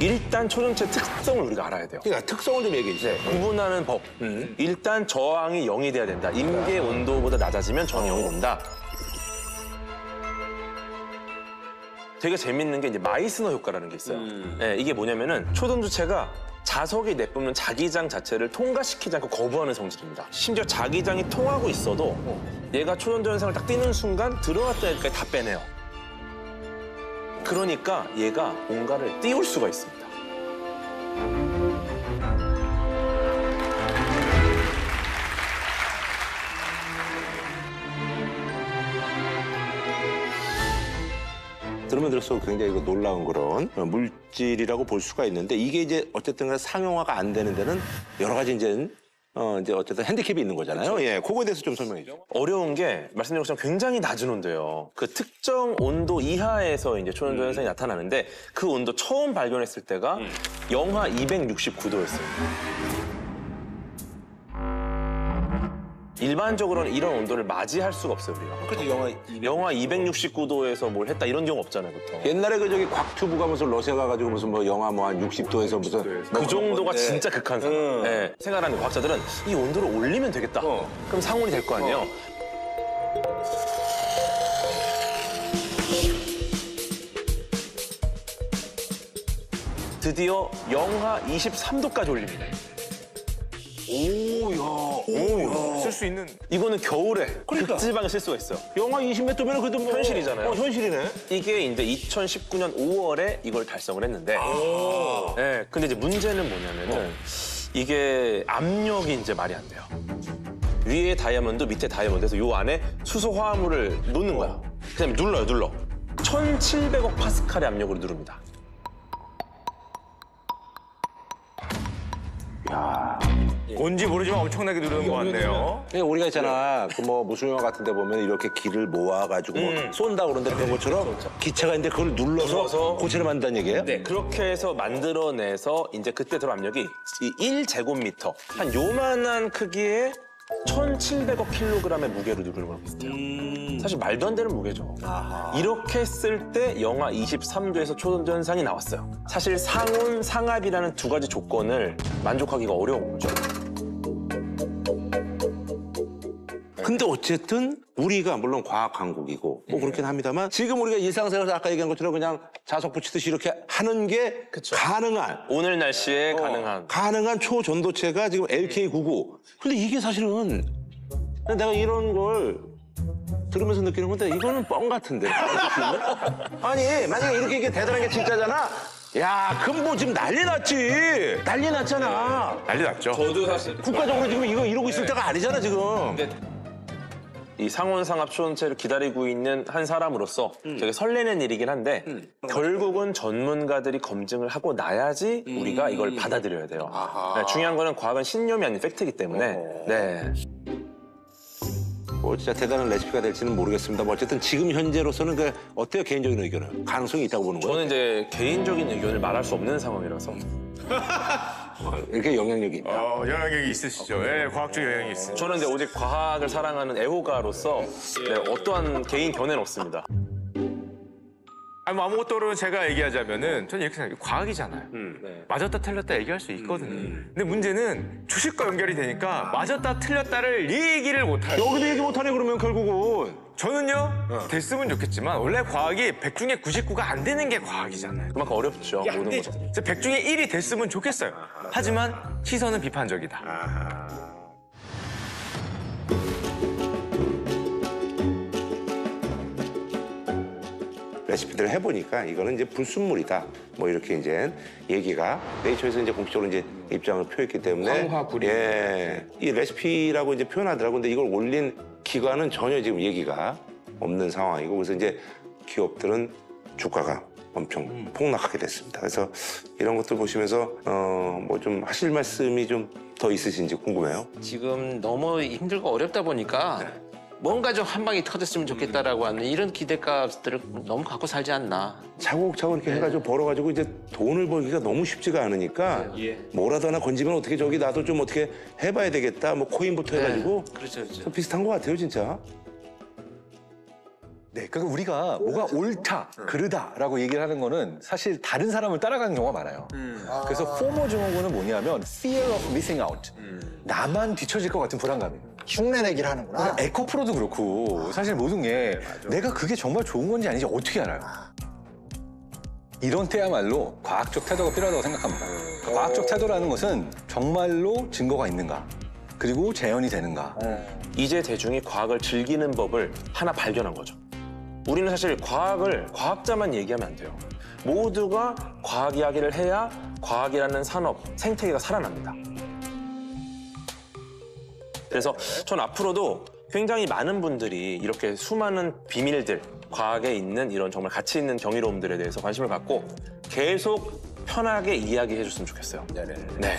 일단 초전체 특성을 우리가 알아야 돼요. 그러니까 특성을 좀 얘기해 주세요. 구분하는 법. 일단 저항이 0이 돼야 된다. 임계 온도보다 낮아지면 저항이 0이 온다. 되게 재밌는 게 이제 마이스너 효과라는 게 있어요. 네, 이게 뭐냐면은 초전주체가 자석이 내뿜는 자기장 자체를 통과시키지 않고 거부하는 성질입니다. 심지어 자기장이 통하고 있어도 얘가 초전도 현상을 딱 띄는 순간 들어왔다 여기까지 다 빼내요. 그러니까 얘가 뭔가를 띄울 수가 있습니다. 들으면 들을수록 굉장히 그 놀라운 그런 물질이라고 볼 수가 있는데 이게 이제 어쨌든 상용화가 안 되는 데는 여러 가지 이제 어 이제 어쨌든 핸디캡이 있는 거잖아요. 예, 그거에 대해서 좀 설명해 주세요. 어려운 게 말씀드린 것처럼 굉장히 낮은 온도예요. 그 특정 온도 이하에서 이제 초연도 현상이 나타나는데 그 온도 처음 발견했을 때가 영하 269도였어요. 일반적으로는 이런 온도를 맞이할 수가 없어요, 우리가. 그래도 영화 영하 269도에서 뭘 했다 이런 경우 없잖아요, 보통. 옛날에 그 저기 곽튜브가 무슨 러시아 가가지고 무슨 뭐 영하 뭐 한 60도에서 무슨 그 정도가 네. 진짜 극한 상황. 음. 네. 생활하는 과학자들은 이 온도를 올리면 되겠다. 어. 그럼 상온이 될 거 아니에요. 드디어 영하 23도까지 올립니다. 오야 오야 쓸 수 있는 이거는 겨울에 그러니까. 극지방에 쓸 수가 있어요. 영하 20몇 도면 그래도 뭐 현실이잖아요. 어, 현실이네. 이게 이제 2019년 5월에 이걸 달성을 했는데, 네, 근데 이제 문제는 뭐냐면은 이게 압력이 이제 말이 안 돼요. 위에 다이아몬드, 밑에 다이아몬드에서 요 안에 수소 화합물을 놓는 거야. 그다음에 눌러요, 눌러. 1,700억 파스칼의 압력으로 누릅니다. 뭔지 모르지만 엄청나게 누르는 것 같네요. 그러니까 우리가 있잖아 그 뭐 무슨 영화 같은 데 보면 이렇게 길을 모아가지고 뭐 쏜다 그러는데 그런 것처럼 기체가 있는데 그걸 눌러서, 눌러서 고체를 만든다는 얘기예요? 네, 그렇게 해서 만들어내서 이제 그때 들어 압력이 이 1제곱미터, 한 요만한 크기의 1,700억 킬로그램의 무게를 누르는 거랑 비슷해요. 사실 말도 안 되는 무게죠. 이렇게 했을 때 영하 23도에서 초전도 현상이 나왔어요. 사실 상온, 상압이라는 두 가지 조건을 만족하기가 어려운 거죠. 근데 어쨌든 우리가 물론 과학 강국이고 뭐 그렇긴 합니다만 지금 우리가 일상생활에서 아까 얘기한 것처럼 그냥 자석 붙이듯이 이렇게 하는 게 그쵸. 가능한 오늘 날씨에 가능한. 가능한 초전도체가 지금 LK99. 근데 이게 사실은 내가 이런 걸 들으면서 느끼는 건데 이거는 뻥 같은데. 아니 만약에 이렇게 이게 대단한 게 진짜잖아. 야, 그럼 뭐 지금 난리 났지. 난리 났잖아. 난리 났죠. 저도 사실 국가적으로 지금 이거 이러고 있을 때가 아니잖아 지금. 이 상온 상압 초원체를 기다리고 있는 한 사람으로서 되게 설레는 일이긴 한데 결국은 전문가들이 검증을 하고 나야지 우리가 이걸 받아들여야 돼요. 네, 중요한 거는 과학은 신념이 아닌 팩트이기 때문에 네. 뭐 진짜 대단한 레시피가 될지는 모르겠습니다. 뭐 어쨌든 지금 현재로서는 그 어때요 개인적인 의견은 가능성이 있다고 보는 거예요? 저는 이제 개인적인 의견을 말할 수 없는 상황이라서 이렇게 영향력이 있다. 어, 영향력이 있으시죠. 예, 과학적 영향이 있으죠. 저는 이제 오직 과학을 사랑하는 애호가로서 네, 어떠한 개인 견해는 없습니다. 아니, 뭐 아무것도 모르는 제가 얘기하자면은 저는 이렇게 생각해요. 과학이잖아요. 네. 맞았다 틀렸다 얘기할 수 있거든요. 근데 문제는 주식과 연결이 되니까 맞았다 틀렸다를 얘기를 못해요. 여기도 얘기 못하네 그러면 결국은. 저는요, 됐으면 좋겠지만 원래 과학이 100 중에 99가 안 되는 게 과학이잖아요. 그만큼 어렵죠 모든 것이. 100 중에 1이 됐으면 좋겠어요. 하지만 시선은 비판적이다. 레시피들을 해보니까 이거는 이제 불순물이다. 뭐 이렇게 이제 얘기가 네이처에서 이제 공식적으로 이제 입장을 표했기 때문에 황화불이. 예, 이 레시피라고 이제 표현하더라고. 근데 이걸 올린 기관은 전혀 지금 얘기가 없는 상황이고 그래서 이제 기업들은 주가가 엄청 폭락하게 됐습니다. 그래서 이런 것들 보시면서 어 뭐 좀 하실 말씀이 좀 더 있으신지 궁금해요. 지금 너무 힘들고 어렵다 보니까 뭔가 좀 한 방이 터졌으면 좋겠다라고 하는 이런 기대값들을 너무 갖고 살지 않나. 차곡차곡 이렇게 해가지고 벌어가지고 이제 돈을 벌기가 너무 쉽지가 않으니까 뭐라도 하나 건지면 어떻게 저기 나도 좀 어떻게 해봐야 되겠다 뭐 코인부터 해가지고 그렇죠, 그렇죠. 좀 비슷한 것 같아요 진짜. 네, 그러니까 우리가 뭐가 옳다, 그르다라고 얘기를 하는 거는 사실 다른 사람을 따라가는 경우가 많아요. 그래서 포모 증후군은 뭐냐면 fear of missing out. 나만 뒤처질 것 같은 불안감이에요. 흉내내기를 하는구나. 에코프로도 그렇고 사실 모든 게 내가 그게 정말 좋은 건지 아닌지 어떻게 알아요? 이런 때야말로 과학적 태도가 필요하다고 생각합니다. 그러니까 과학적 태도라는 것은 정말로 증거가 있는가, 그리고 재현이 되는가. 이제 대중이 과학을 즐기는 법을 하나 발견한 거죠. 우리는 사실 과학을 과학자만 얘기하면 안 돼요. 모두가 과학 이야기를 해야 과학이라는 산업, 생태계가 살아납니다. 그래서 전 앞으로도 굉장히 많은 분들이 이렇게 수많은 비밀들, 과학에 있는 이런 정말 가치 있는 경이로움들에 대해서 관심을 갖고 계속 편하게 이야기해 줬으면 좋겠어요. 네.